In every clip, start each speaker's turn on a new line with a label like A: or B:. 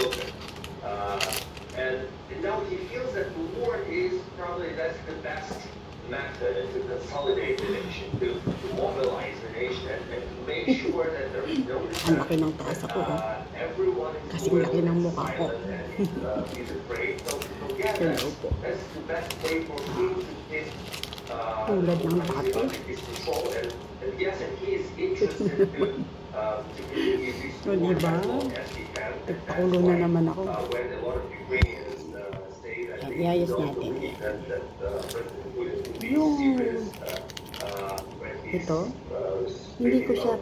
A: children. Uh, and now he feels that war is probably that's the best method to consolidate the nation, to, to mobilize the nation, and, and to make sure that there is no
B: Ang laki taas ako, oh.
A: uh, everyone is
B: Kasing laki ng mukha ko.
A: silent and uh, is afraid. So, so yeah, that's, that's the best way for him to get uh,
B: Tulad ng
A: country his control. And, and yes, and he is interested to, uh, to continue this
B: O,
A: war
B: diba?
A: as long as he
B: Nagpakulo na naman ako. Iayos natin. Yung- Ito, hindi ko siya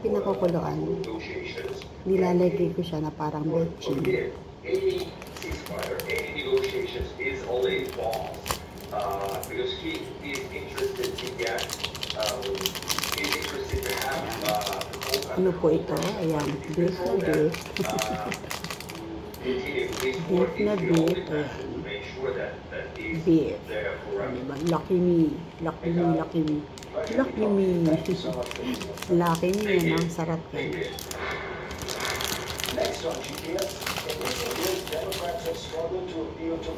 A: negotiations.
B: Nilalagay ko siya na parang betchin.
A: Uh, because he is interested to get, um, he's interested to have, uh, the whole country.
B: Ano po ito? Ayan, beef na beef. Beef na
A: the
B: beef, ayan. Beef. Diba? Lucky me. Lucky me, lucky me. Lucky me. Lucky me, yan ang sarap yan.
C: Next on GPS, years, Democrats have struggled to appeal to.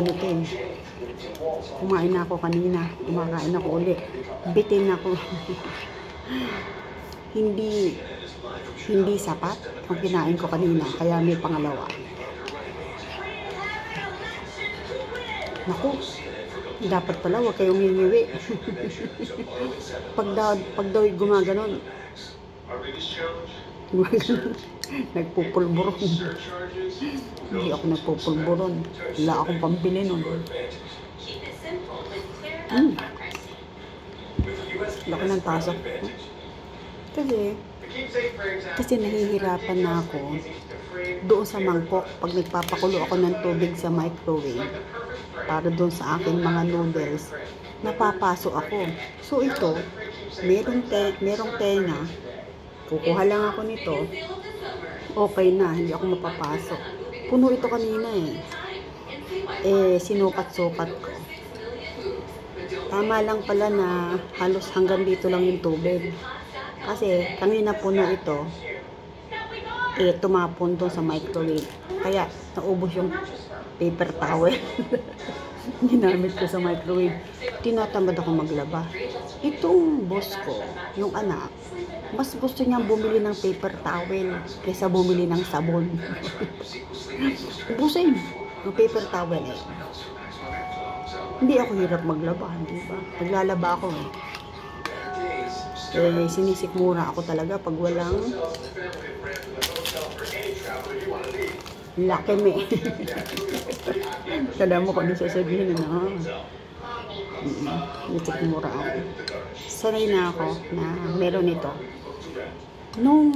B: Ano to eh? Kumain na ako kanina. Kumakain ako uli. Bitin ako. hindi hindi sapat ang kinain ko kanina. Kaya may pangalawa. Naku, dapat pala huwag kayong hingiwi. pag daw, pag daw gumaganon, nagpupulburon. Hindi ako nagpupulburon. Wala akong pambili nun. Mm. Laki ng tasa. Kasi, kasi nahihirapan na ako doon sa mangkok pag nagpapakulo ako ng tubig sa microwave para doon sa aking mga noodles napapasok ako. So ito merong, te merong tenga. Kukuha lang ako nito. Okay na hindi ako mapapasok. Puno ito kanina eh. Eh sinukat-sukat ko. Tama lang pala na halos hanggang dito lang yung tubig kasi kanina puno ito eh tumapon doon sa microwave. Kaya naubos yung paper towel. Ginamit ko sa microwave. Tinatamad ako maglaba. Itong boss ko, yung anak, mas gusto niyang bumili ng paper towel kaysa bumili ng sabon. Ubusin yung paper towel eh. Hindi ako hirap maglaba, di ba? Naglalaba ako eh. Eh, sinisikmura ako talaga pag walang Laki me. Tanda mo kung ano sasabihin ano. Mm-mm. Isikmura ako. Sanay na ako na meron ito. Nung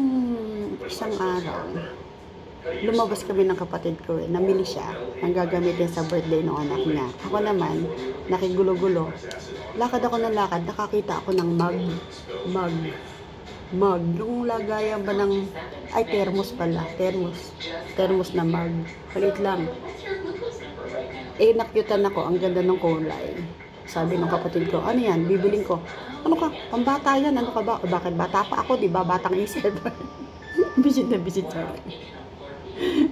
B: isang araw, lumabas kami ng kapatid ko eh. Namili siya. Ang gagamitin sa birthday ng anak niya. Ako naman, nakigulo-gulo. Lakad ako ng lakad, nakakita ako ng mug. Mug. Mug. Yung lagayan ba ng... Ay, thermos pala. Thermos. Thermos na mug. Palit lang. Eh, nakyutan ako. Ang ganda ng kulay. Sabi ng kapatid ko, ano yan? Bibiling ko. Ano ka? Pambata yan. Ano ka ba? Bakit bata pa ako? Di ba? Batang isip. bisit na bisit sa akin.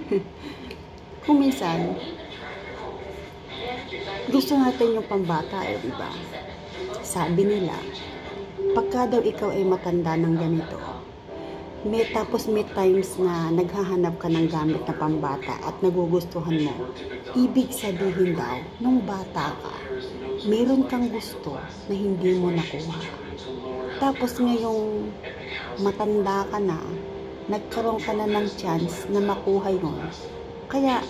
B: Kung minsan, gusto natin yung pambata eh, di ba? Sabi nila, pagka daw ikaw ay matanda ng ganito, may tapos may times na naghahanap ka ng gamit na pambata at nagugustuhan mo, ibig sabihin daw, nung bata ka, meron kang gusto na hindi mo nakuha. Tapos ngayong matanda ka na, nagkaroon ka na ng chance na makuha yun. Kaya,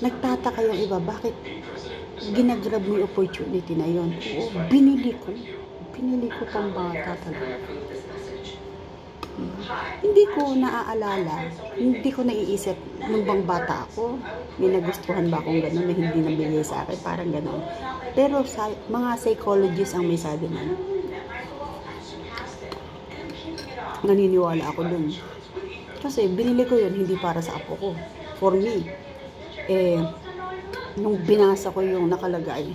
B: nagtataka yung iba, bakit ginagrab mo yung opportunity na yun? Binili ko. Binili ko pang bata talaga. Hindi ko naaalala, hindi ko naiisip nung bang bata ako, may nagustuhan ba akong gano'n na hindi nabigay sa akin, parang gano'n. Pero sa, mga psychologists ang may sabi na, naniniwala ako dun. Kasi binili ko yun hindi para sa apo ko, for me. Eh, nung binasa ko yung nakalagay,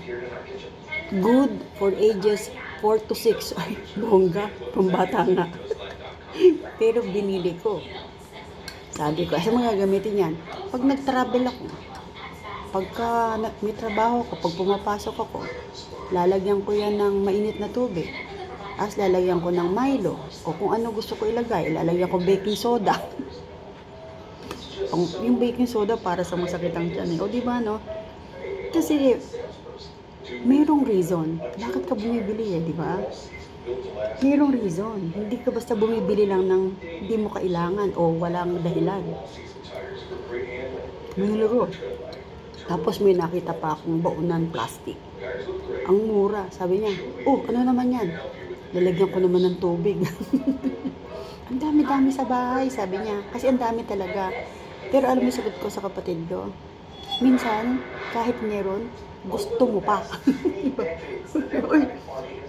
B: good for ages 4 to 6. Ay, bongga, pambata nga. Pero binili ko. Sabi ko, asa mo gagamitin yan? Pag nag-travel ako, pagka may trabaho ko, pag pumapasok ako, lalagyan ko yan ng mainit na tubig. As lalagyan ko ng Milo. O kung ano gusto ko ilagay, lalagyan ko baking soda. Ang, yung baking soda para sa masakit ang tiyan eh. O di ba no? Kasi mayroong reason. Bakit ka bumibili eh, di ba? Mayroong reason. Hindi ka basta bumibili lang ng hindi mo kailangan o walang dahilan. Nilaro. Tapos may nakita pa akong baunan plastic. Ang mura. Sabi niya, oh, ano naman yan? Lalagyan ko naman ng tubig. ang dami-dami sa bahay, sabi niya. Kasi ang dami talaga. Pero alam mo, sagot ko sa kapatid ko, minsan, kahit meron, gusto mo pa. Uy,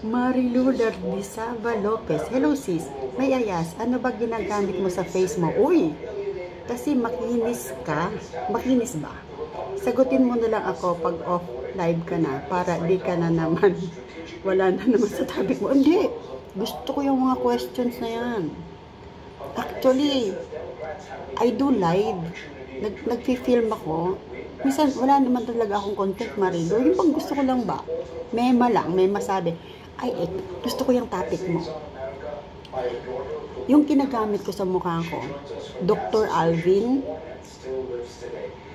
B: Marilu Lardisaba Lopez. Hello sis, may ayas. Ano ba ginagamit mo sa face mo? Uy, kasi makinis ka. Makinis ba? Sagutin mo na lang ako pag off live ka na para di ka na naman wala na naman sa topic mo. Hindi. Gusto ko yung mga questions na yan. Actually, I do live. Nag, nag-film ako. Minsan, wala naman talaga akong content, Marilo. Yung pag gusto ko lang ba, mema lang, may masabi, ay, eh, gusto ko yung topic mo. Yung kinagamit ko sa mukha ko, Dr. Alvin,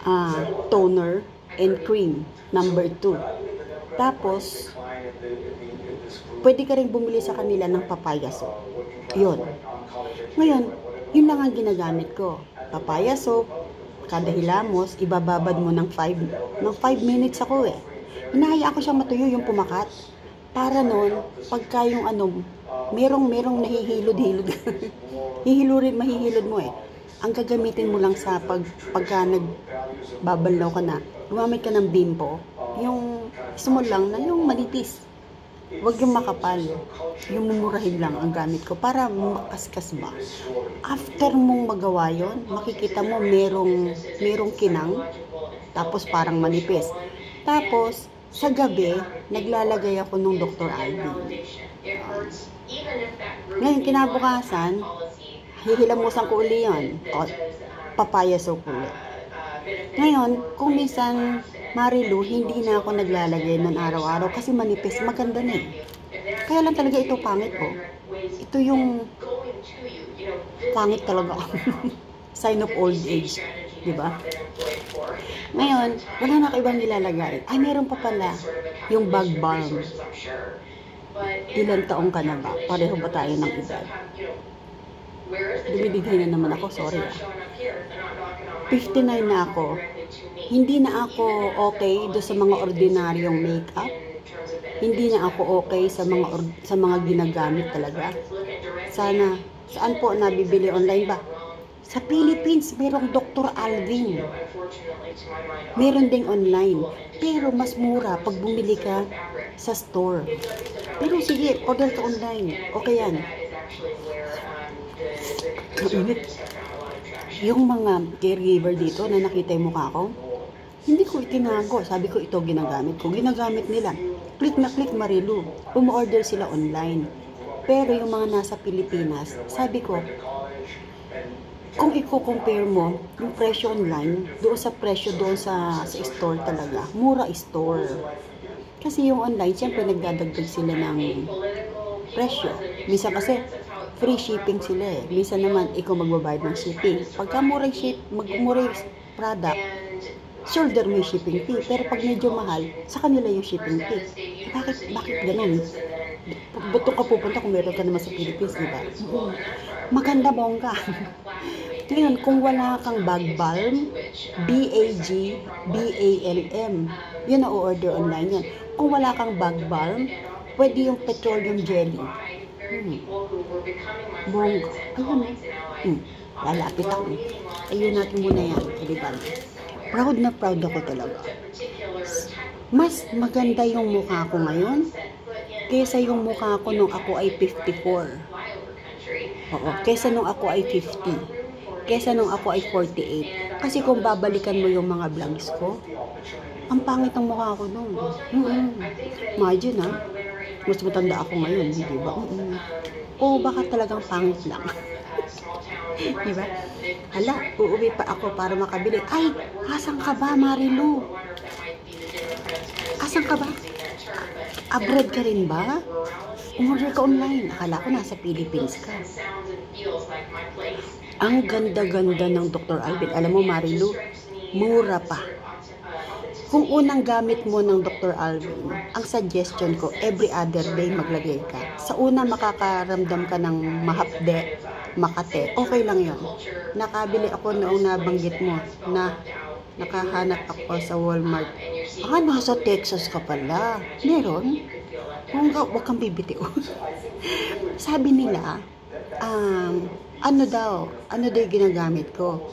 B: ah, toner and cream, number 2. Tapos, pwede ka rin bumili sa kanila ng papaya soap. Yun. Ngayon, yun lang ang ginagamit ko. Papaya soap, kada hilamos, ibababad mo ng 5 ng 5 minutes ako eh. Hinahaya ko siyang matuyo yung pumakat. Para noon, pagka yung ano, merong merong nahihilod-hilod. Hihilurin, mahihilod mo eh. Ang gagamitin mo lang sa pag, pagka nagbabalaw ka na, gumamit ka ng bimpo, yung small lang na yung manipis. Huwag yung makapal. Yung mumurahin lang ang gamit ko para makaskas ba. After mong magawa yon, makikita mo merong, merong kinang, tapos parang manipis. Tapos, sa gabi, naglalagay ako nung Dr. Alvin. Ngayon, kinabukasan, hihilamusan ko uli yun. O, papaya soap uli. Ngayon, kung minsan, Marilu, hindi na ako naglalagay ng araw-araw kasi manipis, maganda na eh. Kaya lang talaga ito pangit ko. Ito yung pangit talaga. Sign of old age. Di ba? Ngayon, wala na ako ibang nilalagay. Ay, meron pa pala. Yung bag balm. Ilan taong ka na ba? Pareho ba tayo ng edad? Dumidigay na naman ako, sorry ah. 59 na ako. Hindi na ako okay do sa mga ordinaryong makeup. Hindi na ako okay sa mga sa mga ginagamit talaga. Sana saan po nabibili online ba? Sa Philippines, merong Dr. Alvin. Meron ding online. Pero mas mura pag bumili ka sa store. Pero sige, order ka online. Okay yan. Mainit. Yung mga caregiver dito na nakita yung mukha ko, hindi ko itinago. Sabi ko, ito ginagamit ko. Ginagamit nila. Click na click Marilu. Umorder sila online. Pero yung mga nasa Pilipinas, sabi ko, kung i-compare mo yung presyo online doon sa presyo doon sa, sa store talaga, mura store. Kasi yung online, siyempre nagdadagdag sila ng presyo. Minsan kasi free shipping sila eh. Minsan naman ikaw magbabayad ng shipping. Pagka mura ship, magmura product, shoulder mo yung shipping fee. Pero pag medyo mahal, sa kanila yung shipping fee. Bakit, bakit ganun? Ba't ka pupunta kung meron ka naman sa Philippines, di ba? Mm. Maganda bongga. Ngayon, kung wala kang bag balm, B-A-G, B-A-L-M, yun na order online yan. Kung wala kang bag balm, pwede yung petroleum jelly. Hmm. Bongga. Ayun eh. Hmm. Lalapit ako. Ayun natin muna yan. Kaliban. Proud na proud ako talaga. Mas maganda yung mukha ko ngayon kaysa yung mukha ko nung ako ay 54. Oo, kaysa nung ako ay 50. Kaysa nung ako ay 48. Kasi kung babalikan mo yung mga vlogs ko, ang pangit ng mukha ko nung. Mm-mm. Imagine ha, mas matanda ako ngayon, di ba? Mm-mm. O baka talagang pangit lang. di ba? Hala, uuwi pa ako para makabili. Ay, asan ka ba, Marilu? Asan ka ba? Abroad ka rin ba? Umorder ka online. Akala ko nasa Philippines ka. Ang ganda-ganda ng Dr. Alvin. Alam mo, Marilu, mura pa. Kung unang gamit mo ng Dr. Alvin, ang suggestion ko, every other day maglagay ka. Sa una, makakaramdam ka ng mahapde, makate. Okay lang yon. Nakabili ako noong nabanggit mo na nakahanap ako sa Walmart. Ah, nasa Texas ka pala. Meron? Kung ka, huwag kang bibitiw. Sabi nila, um, ano daw, ano daw ginagamit ko.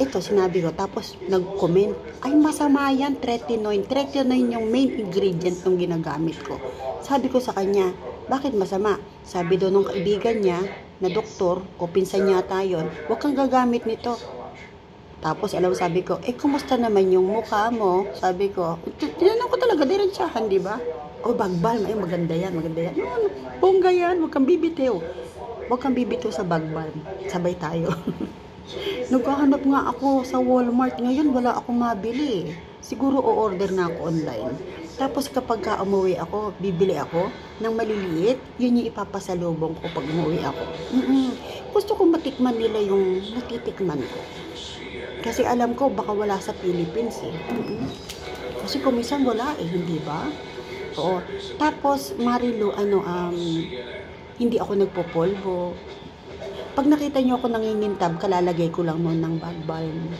B: Ito, sinabi ko. Tapos, nag-comment. Ay, masama yan, tretinoin. Tretinoin yung main ingredient ng ginagamit ko. Sabi ko sa kanya, bakit masama? Sabi daw nung kaibigan niya, na doktor, o pinsan niya tayo, huwag kang gagamit nito. Tapos, alam, sabi ko, eh, kumusta naman yung mukha mo? Sabi ko, tinanong ko talaga, diretsyahan, di ba? O, bagbal, ay, maganda yan, maganda yan. Ano, bongga yan, huwag kang bibitiw. Huwag kang bibitiw sa bagbal. Sabay tayo. Naghahanap nga ako sa Walmart ngayon, wala akong mabili. Siguro o-order na ako online. Tapos kapag ka umuwi ako, bibili ako ng maliliit, yun yung ipapasalubong ko pag umuwi ako. Mm-mm. Gusto ko matikman nila yung natitikman ko. Kasi alam ko, baka wala sa Philippines eh. Mm-mm. Kasi kumisan wala eh, hindi ba? Oo. Tapos, Marilu, ano, um, hindi ako nagpopolvo. Pag nakita niyo ako nangingintab, kalalagay ko lang noon ng bag balm.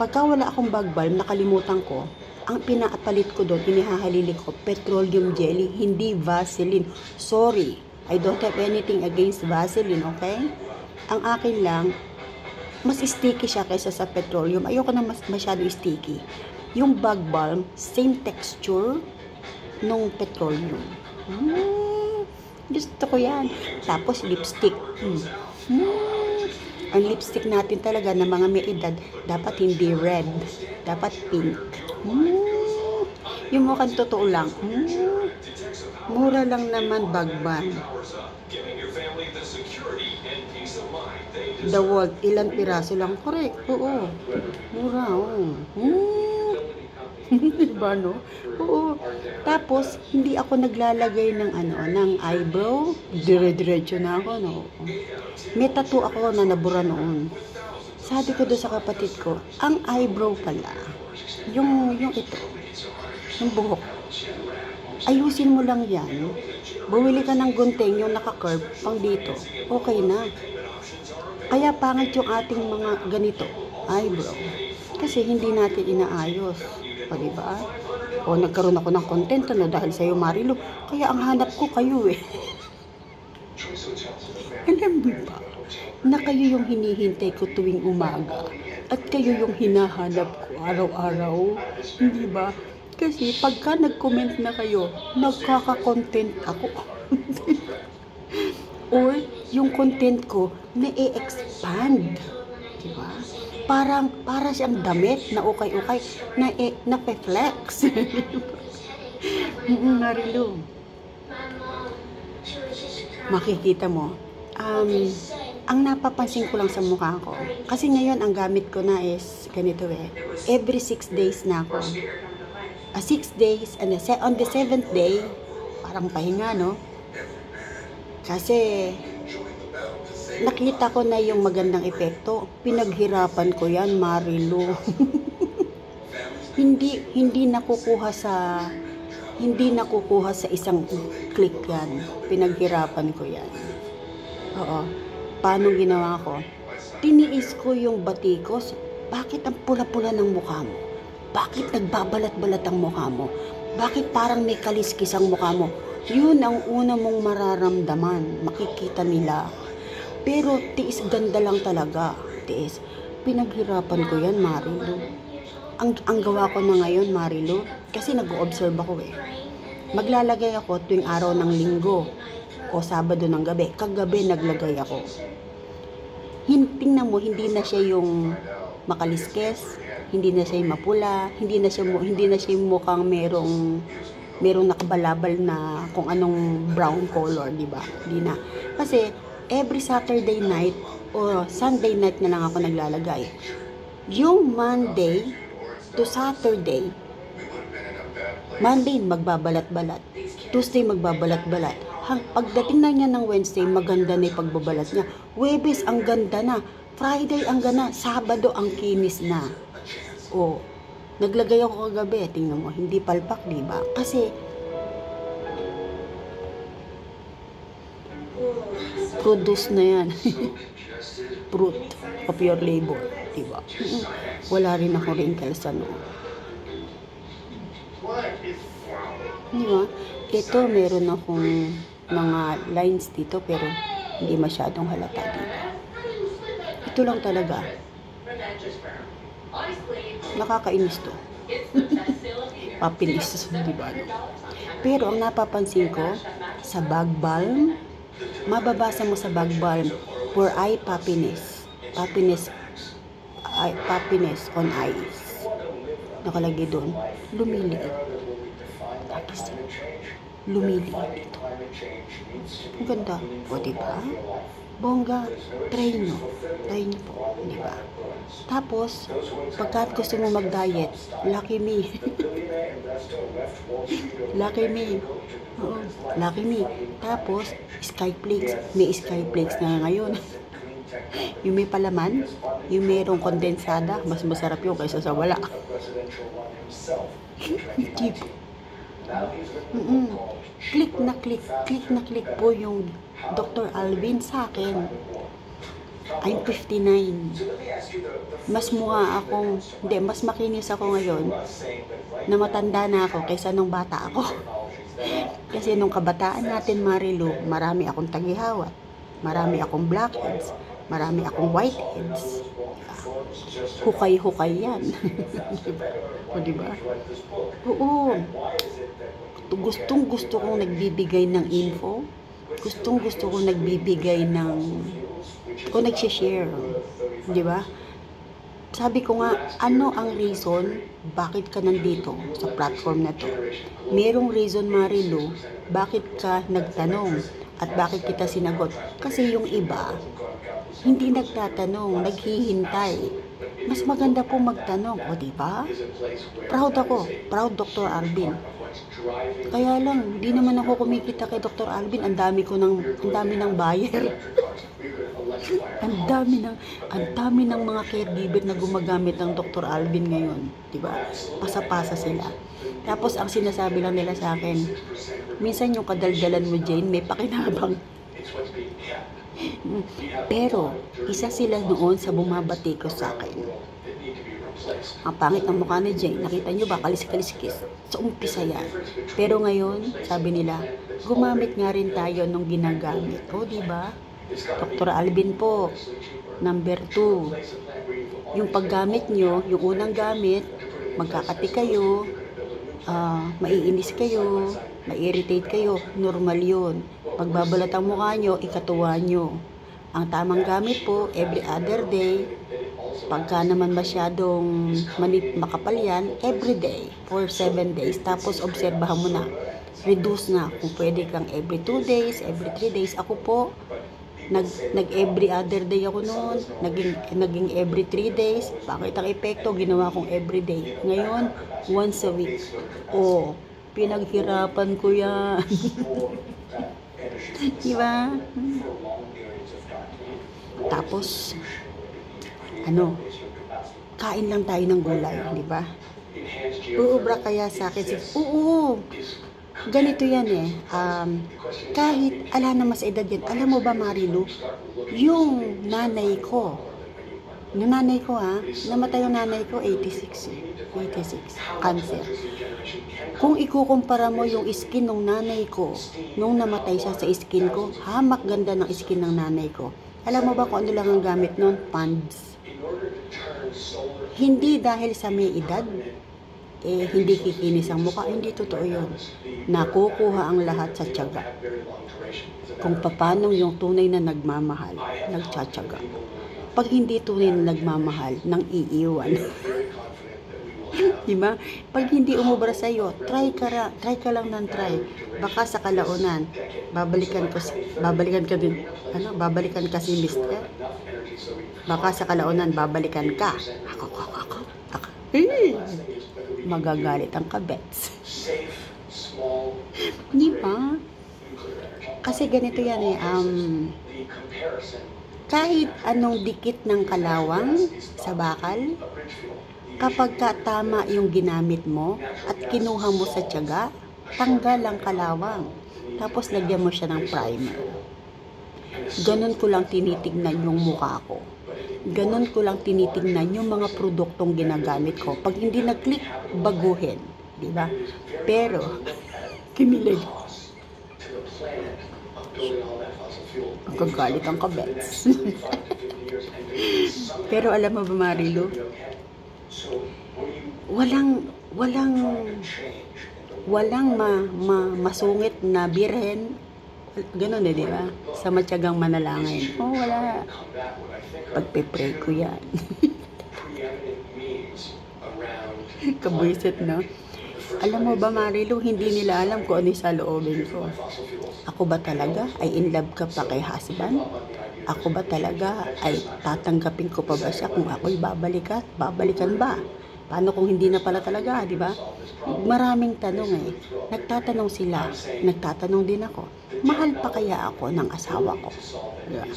B: Pagka wala akong bag balm, nakalimutan ko, ang pinapalit ko doon, inihahalili ko, petroleum jelly, hindi Vaseline. Sorry, I don't have anything against Vaseline, okay? Ang akin lang, mas sticky siya kaysa sa petroleum. Ayoko na mas masyado sticky. Yung bag balm, same texture nung petroleum. Mm, gusto ko yan. Tapos lipstick. Mm. Mm. Ang lipstick natin talaga na mga may edad, dapat hindi red. Dapat pink. Mm. Yung mukhang totoo lang. Mm. Mura lang naman bag balm. The Walt, ilang piraso lang. Correct, oo. Mura, oo. Hmm. Diba, no? Oo. Tapos, hindi ako naglalagay ng ano, ng eyebrow. Dire-diretso na ako, no? May tattoo ako na nabura noon. Sabi ko doon sa kapatid ko, ang eyebrow pala, yung, yung ito, yung buhok, ayusin mo lang yan. Bumili ka ng gunting, yung naka-curve, pang dito. Okay na. Kaya pangit yung ating mga ganito, eyebrow. Kasi hindi natin inaayos. O, diba? O, nagkaroon ako ng content, ano, dahil sa'yo, Marilu. Kaya ang hanap ko kayo, eh. Alam mo ba, na kayo yung hinihintay ko tuwing umaga. At kayo yung hinahanap ko araw-araw. Hindi ba? Kasi pagka nag-comment na kayo, nagkaka-content ako. Or yung content ko na-e-expand. Diba? Parang, para siyang damit na ukay-ukay, na e, na flex Marilu. Makikita mo. Um, ang napapansin ko lang sa mukha ko, kasi ngayon ang gamit ko na is ganito eh. Every six days na ako. Uh, six days, and on the seventh day, parang pahinga, no? Kasi nakita ko na yung magandang epekto. Pinaghirapan ko yan, Marilu. hindi hindi nakukuha sa hindi nakukuha sa isang click yan. Pinaghirapan ko yan. Oo. Paano ginawa ko? Tiniis ko yung batikos. Bakit ang pula-pula ng mukha mo? Bakit nagbabalat-balat ang mukha mo? Bakit parang may kaliskis ang mukha mo? Yun ang una mong mararamdaman. Makikita nila. Pero tiis ganda lang talaga. Tiis. Pinaghirapan ko yan, Marilu. Ang, ang gawa ko na ngayon, Marilu, kasi nag-observe ako eh. Maglalagay ako tuwing araw ng linggo o Sabado ng gabi. Kagabi naglagay ako. Tingnan mo, hindi na siya yung makaliskes, hindi na siya yung mapula, hindi na siya hindi na siya yung mukhang merong merong nakabalabal na kung anong brown color, di ba? Hindi na. Kasi every Saturday night o Sunday night na lang ako naglalagay. Yung Monday to Saturday, Monday magbabalat-balat. Tuesday magbabalat-balat. Pagdating na niya ng Wednesday, maganda na yung pagbabalat niya. Webes, ang ganda na. Friday, ang ganda. Sabado, ang kinis na. O, naglagay ako kagabi. Tingnan mo, hindi palpak, di ba? Kasi, produce na yan. Fruit of your labor, di ba? Mm-mm. Wala rin ako wrinkles sa noo. Di ba? Ito, meron akong mga lines dito pero hindi masyadong halata dito. Ito lang talaga. Nakakainis to. Papilis, di ba? No? Pero ang napapansin ko, sa bag balm, mababasa mo sa bag balm, for eye puppiness. Puppiness, eye, puppiness on eyes. Nakalagay doon, lumiliit. Tapos, lumiliit ito. Ang ganda. O, diba? Bongga, try nyo. Try nyo po. Diba? Tapos, pagkat gusto mo mag-diet, lucky me. lucky me. Oo, lucky me. Tapos, skyflakes. May skyflakes na ngayon. yung may palaman, yung mayroong kondensada, mas masarap yun kaysa sa wala. Tip. Mm-mm. Click na click, click na click po yung Dr. Alvin sa akin. I'm 59. Mas mukha akong, hindi, mas makinis ako ngayon na matanda na ako kaysa nung bata ako. Kasi nung kabataan natin, Marilu, marami akong tagihawat. Marami akong blackheads. Marami akong whiteheads. Hukay-hukay yan. o, diba? Oo. Gustong gusto kong nagbibigay ng info. Gustong gusto kong nagbibigay ng o nagsishare. Di ba? Sabi ko nga, ano ang reason bakit ka nandito sa platform na to? Merong reason, Marilu, bakit ka nagtanong at bakit kita sinagot? Kasi yung iba, hindi nagtatanong, naghihintay. Mas maganda po magtanong, o di ba? Proud ako, proud Dr. Alvin. Kaya lang, di naman ako kumikita kay Dr. Alvin. Ang dami ko ng, ang dami ng buyer. ang dami ng, ang dami ng mga caregiver na gumagamit ng Dr. Alvin ngayon. Diba? Pasa-pasa sila. Tapos, ang sinasabi lang nila sa akin, minsan yung kadaldalan mo, Jane, may pakinabang. Pero, isa sila noon sa bumabati ko sa akin. Ang pangit ng mukha ni Jane. Nakita nyo ba? Kalis-kaliskis. Sa umpisa yan. Pero ngayon, sabi nila, gumamit nga rin tayo nung ginagamit. O, di ba? Dr. Alvin po, number 2. Yung paggamit nyo, yung unang gamit, magkakati kayo, ah, maiinis kayo, ma-irritate kayo, normal yun. Pagbabalat ang mukha nyo, ikatuwa nyo. Ang tamang gamit po, every other day, pagka naman masyadong manip, makapal yan, every day, for 7 days. Tapos, obserbahan mo na, reduce na. Kung pwede kang every 2 days, every 3 days. Ako po, nag, nag every other day ako noon, naging, naging every 3 days. Bakit ang epekto? Ginawa kong every day. Ngayon, once a week. Oh, pinaghirapan ko yan. diba? Tapos, ano, kain lang tayo ng gulay, di ba? Uubra kaya sa akin, oo, ganito yan eh. Um, kahit, ala naman sa edad yan, alam mo ba Marilu, yung nanay ko, yung nanay ko ha, namatay yung nanay ko, 86 eh. 86, cancer. Kung ikukumpara mo yung skin ng nanay ko, nung namatay siya sa skin ko, hamak ganda ng skin ng nanay ko. Alam mo ba kung ano lang ang gamit noon? Funds. Hindi dahil sa may edad, eh, hindi kikinis ang mukha. Hindi totoo yun. Nakukuha ang lahat sa tiyaga. Kung paano yung tunay na nagmamahal, nagtsatsaga. Pag hindi tunay na nagmamahal, nang iiwan. diba? Pag hindi umubra sa iyo, try ka ra, try ka lang ng try. Baka sa kalaunan, babalikan ko babalikan ka din, ano, babalikan ka si Mr. Baka sa kalaunan, babalikan ka. Ako, ako, ako. ako. Eh, magagalit ang kabets. Di ba? Kasi ganito yan eh, um, kahit anong dikit ng kalawang sa bakal, kapag ka tama yung ginamit mo at kinuha mo sa tiyaga, tanggal ang kalawang. Tapos lagyan mo siya ng primer. Ganon ko lang tinitignan yung mukha ko. Ganon ko lang tinitignan yung mga produktong ginagamit ko. Pag hindi nag-click, baguhin. Di ba? Pero, kinilig.
C: Fuel.
B: Ang kabets.
C: 5 to 50 years, and maybe someday
B: Pero alam mo ba,
C: you
B: walang, walang, walang ma, ma, masungit na birhen. Ganon eh, di ba? Sa matyagang manalangin. Oh, wala. Pagpe-pray ko yan. Kabwisit, no? Alam mo ba, Marilu, hindi nila alam kung ano sa loobin ko. Ako ba talaga ay in love ka pa kay husband? Ako ba talaga ay tatanggapin ko pa ba siya kung ako'y babalikan? Babalikan ba? Paano kung hindi na pala talaga, di ba? Maraming tanong eh. Nagtatanong sila, nagtatanong din ako, mahal pa kaya ako ng asawa ko? Di ba?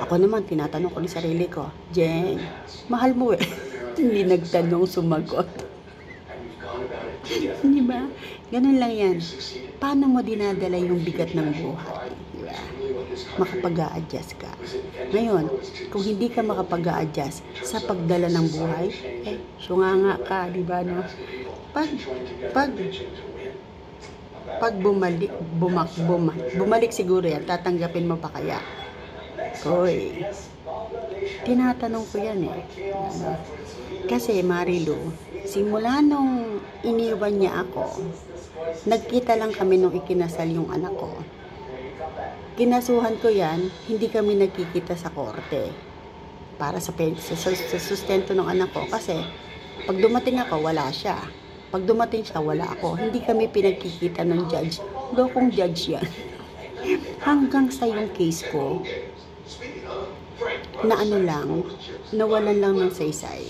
B: Ako naman, tinatanong ko ni sarili ko, Jen, mahal mo eh. hindi nagtanong, sumagot. Di ba? Ganun lang yan. Paano mo dinadala yung bigat ng buhay? Di makapag adjust ka. Ngayon, kung hindi ka makapag adjust sa pagdala ng buhay, eh, syunganga ka, di ba, no? Pag, pag, pag bumalik, bumak, buma, bumalik siguro yan, tatanggapin mo pa kaya? Hoy, tinatanong ko yan eh. Ano? Kasi Marilu, simula nung iniwan niya ako, nagkita lang kami nung ikinasal yung anak ko. Kinasuhan ko yan, hindi kami nagkikita sa korte para sa, sa, sa, sustento ng anak ko. Kasi pag dumating ako, wala siya. Pag dumating siya, wala ako. Hindi kami pinagkikita ng judge. Lokong judge yan. Hanggang sa yung case ko, na ano lang, nawalan lang ng saysay.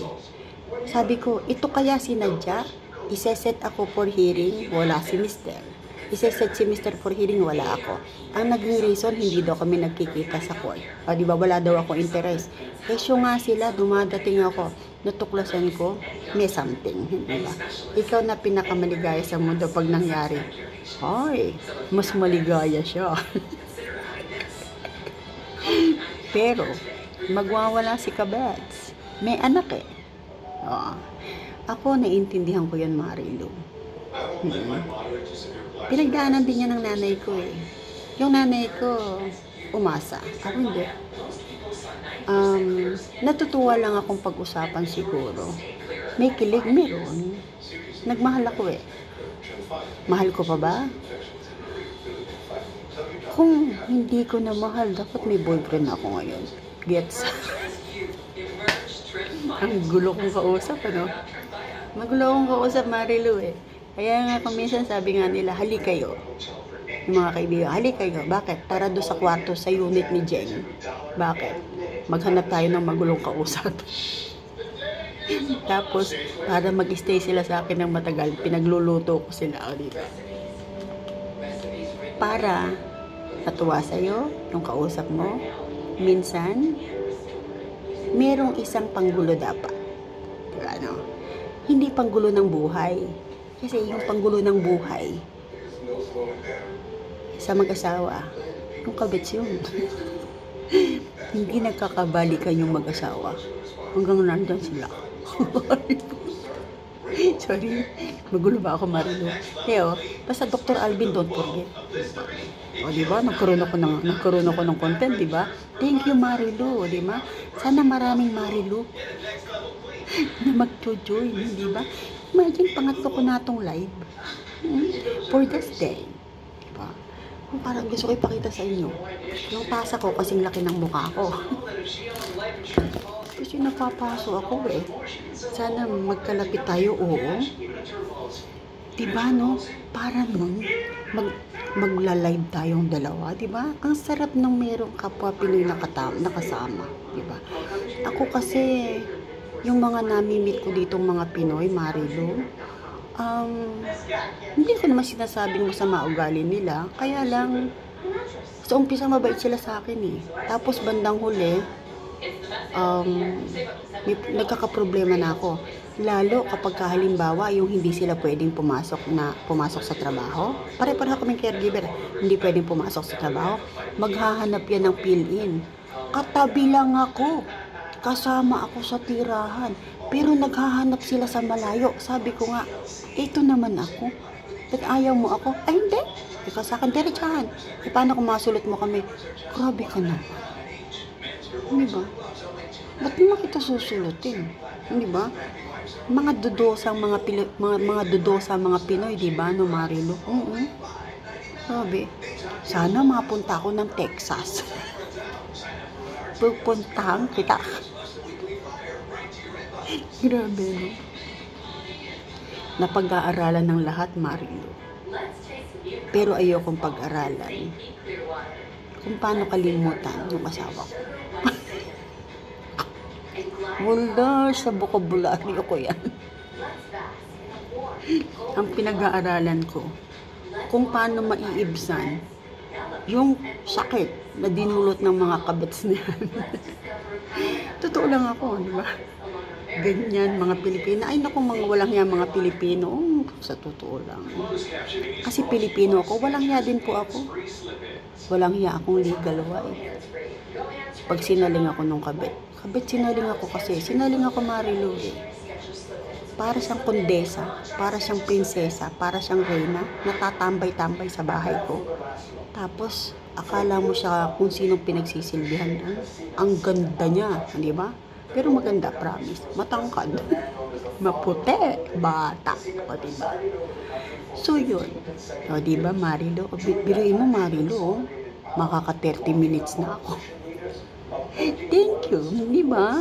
B: Sabi ko, ito kaya sinadya? Iseset ako for hearing, wala si mister. Iseset si mister for hearing, wala ako. Ang naging reason, hindi daw kami nagkikita sa court. O, di ba, wala daw ako interest. Kesyo nga sila, dumadating ako, natuklasan ko, may something, di ba? Ikaw na pinakamaligaya sa mundo pag nangyari. Ay, mas maligaya siya. Pero, magwawala si Kabets. May anak eh. Oo. Ako, naiintindihan ko yan, Marilu. Hmm. Pinagdaanan din niya ng nanay ko eh. Yung nanay ko, umasa. Ako hindi. Um, natutuwa lang akong pag-usapan siguro. May kilig, meron. Nagmahal ako eh. Mahal ko pa ba? Kung hindi ko na mahal, dapat may boyfriend ako ngayon. Gets? Ang gulo kong kausap, ano? Magulo kong kausap, Marilu eh. Kaya nga kung minsan sabi nga nila, hali kayo. Mga kaibigan, hali kayo. Bakit? Tara doon sa kwarto sa unit ni Jen. Bakit? Maghanap tayo ng magulong kausap. Tapos, para mag-stay sila sa akin ng matagal, pinagluluto ko sila o dito. Para natuwa sa'yo, yung kausap mo, minsan, merong isang panggulo dapat. Diba, ano? Hindi panggulo ng buhay. Kasi yung panggulo ng buhay, sa mag-asawa, yung kabits yun. Hindi nagkakabalikan yung mag-asawa. Hanggang nandyan sila. Sorry, magulo ba ako Marilu? Teo, basta Dr. Alvin, don't forget. O, di ba? Nagkaroon ako ng, nagkaroon ako ng content, di ba? Thank you, Marilu, di ba? Sana maraming Marilu na mag-join, di ba? Imagine, pangatlo ko na itong live. Hmm? For this day. Di ba? Kung parang gusto ko ipakita sa inyo. Yung pasa ko, kasing laki ng mukha ko. Kasi napapaso ako eh. Sana magkalapit tayo, oo. Diba, no? Para nun, mag, magla-live tayong dalawa, diba? Ang sarap ng merong kapwa Pinoy nakata- nakasama, diba? Ako kasi, yung mga nami-meet ko ditong mga Pinoy, Marilo, um, hindi ko naman sinasabing masama ugali nila, kaya lang, sa umpisa mabait sila sa akin eh. Tapos bandang huli, um, may, nagkakaproblema na ako. Lalo kapag halimbawa yung hindi sila pwedeng pumasok na pumasok sa trabaho. Pare-pareho kaming caregiver, hindi pwedeng pumasok sa trabaho. Maghahanap yan ng fill-in. Katabi lang ako. Kasama ako sa tirahan. Pero naghahanap sila sa malayo. Sabi ko nga, ito naman ako. Ba't ayaw mo ako? Ay, hindi. Ikaw sa akin, diretsahan. E paano kung masulot mo kami? Grabe ka naman. Hindi ba? Ba't naman kita susulutin? Hindi ba? Mga dudosang mga pili, mga, mga dudosang mga Pinoy, di ba, no, Marilo? Oo. Sabi, sana mapunta ako ng Texas. Pupuntahan kita. Grabe, no? Napag-aaralan ng lahat, Marilo. Pero ayokong pag-aralan kung paano kalimutan yung asawa ko. Wala sa bokabularyo ko yan. Ang pinag-aaralan ko, kung paano maiibsan yung sakit na dinulot ng mga kabets na yan. Totoo lang ako, di ba? Ganyan, mga Pilipino. Ay, naku, mga walang hiya mga Pilipino. Sa totoo lang. Kasi Pilipino ako, walang hiya din po ako. Walang hiya akong legal wife. Pag sinaling ako nung kabet. Kabet, sinaling ako kasi. Sinaling ako Marilu eh. Para siyang kondesa, para siyang prinsesa, para siyang reyna, natatambay-tambay sa bahay ko. Tapos, akala mo siya kung sinong pinagsisilbihan doon. Ang ganda niya, di ba? Pero maganda, promise. Matangkad. Maputi. Bata. O, di ba? So, yun. O, di ba, Marilo? O, bi- biruin mo, Marilo. Makaka 30 minutes na ako. Thank you. Di ba?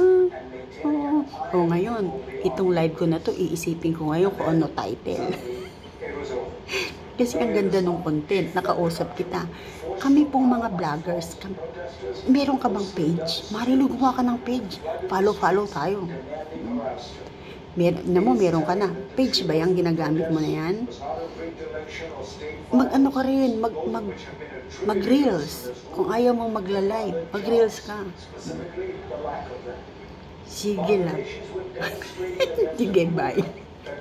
B: Oo. O, ngayon, itong live ko na to, iisipin ko ngayon kung ano title. Kasi ang ganda ng content, nakausap kita. Kami pong mga vloggers, kam- meron ka bang page? Marilo, gumawa ka ng page. Follow-follow tayo. Hmm. Mer na mo, meron ka na. Page ba yung ginagamit mo na yan? Mag ano ka rin, mag, mag, mag reels. Kung ayaw mong magla-live, mag reels ka. Sige lang. Sige, bye.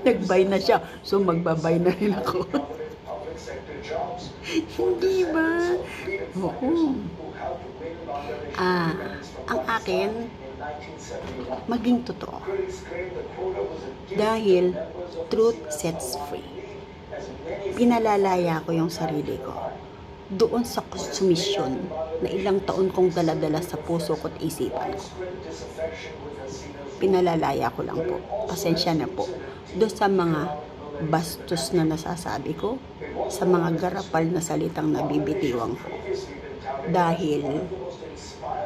B: Nag-bye na siya, so magbabay na rin ako. Hindi ba? Oo. Ah, ang akin, maging totoo. Dahil truth sets free. Pinalalaya ko yung sarili ko. Doon sa konsumisyon na ilang taon kong daladala sa puso ko at isipan ko. Pinalalaya ko lang po. Pasensya na po. Doon sa mga bastos na nasasabi ko, sa mga garapal na salitang nabibitiwang ko. Dahil,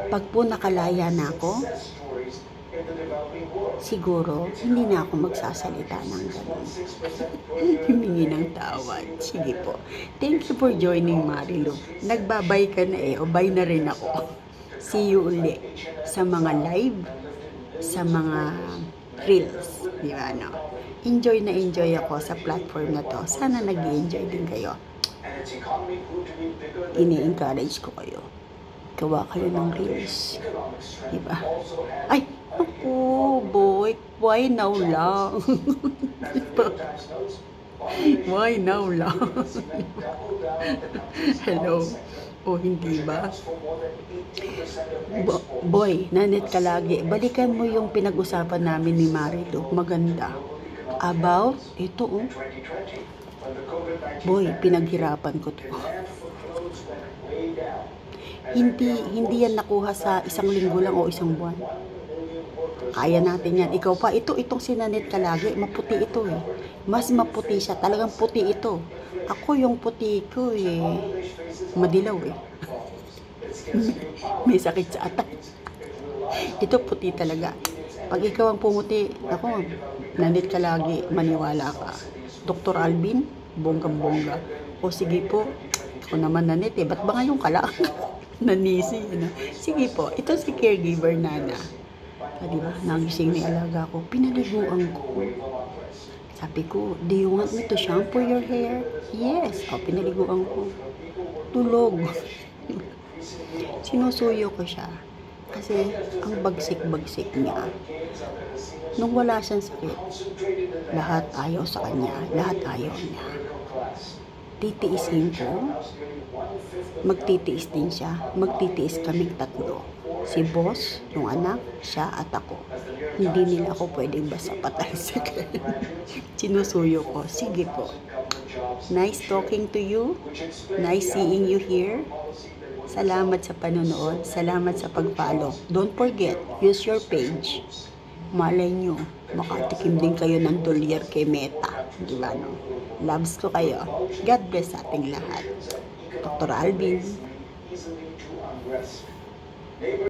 B: pag po nakalaya na ako, siguro, hindi na ako magsasalita ng ganun. Humingi ng tawad. Sige po. Thank you for joining, Marilu. Nagbabay ka na eh, o bye na rin ako. See you uli sa mga live, sa mga reels. Di ba, no? Enjoy na enjoy ako sa platform na to. Sana nag enjoy din kayo. Ini-encourage ko kayo. Gawa kayo ng reels. Di ba? Ay, ako, boy. Why now lang? Why now lang? Hello? O hindi ba? Bo- boy, nanet ka lagi. Balikan mo yung pinag-usapan namin ni Marido. Maganda. About, ito oh. Boy, pinaghirapan ko to. Hindi, hindi yan nakuha sa isang linggo lang o isang buwan. Kaya natin yan. Ikaw pa, ito, itong sinanet ka lagi, maputi ito eh. Mas maputi siya. Talagang puti ito. Ako yung puti ko eh. Madilaw eh. May sakit sa atay. Ito puti talaga. Pag ikaw ang pumuti, ako, nanit ka lagi, maniwala ka. Dr. Alvin, bonggang-bongga. O sige po, ako naman nanit eh, ba't ba ngayon ka lang? Nanisi, ano? Sige po, ito si caregiver nana. Ah, di ba? Nagising ni alaga ko, pinaliguan ko. Sabi ko, do you want me to shampoo your hair? Yes. O, pinaliguan ko. Tulog. Sinusuyo ko siya. Kasi ang bagsik-bagsik niya. Nung wala siyang sakit, lahat ayaw sa kanya. Lahat ayaw niya. Titiisin ko. Magtitiis din siya. Magtitiis kaming tatlo. Si boss, yung anak, siya at ako. Hindi nila ako pwedeng basta patay sa Sinusuyo ko. Sige po. Nice talking to you. Nice seeing you here. Salamat sa panonood. Salamat sa pag-follow. Don't forget, use your page. Malay nyo, makatikim din kayo ng dolyar kay Meta. Di ba, no? Loves ko kayo. God bless sa ating lahat. Dr. Alvin.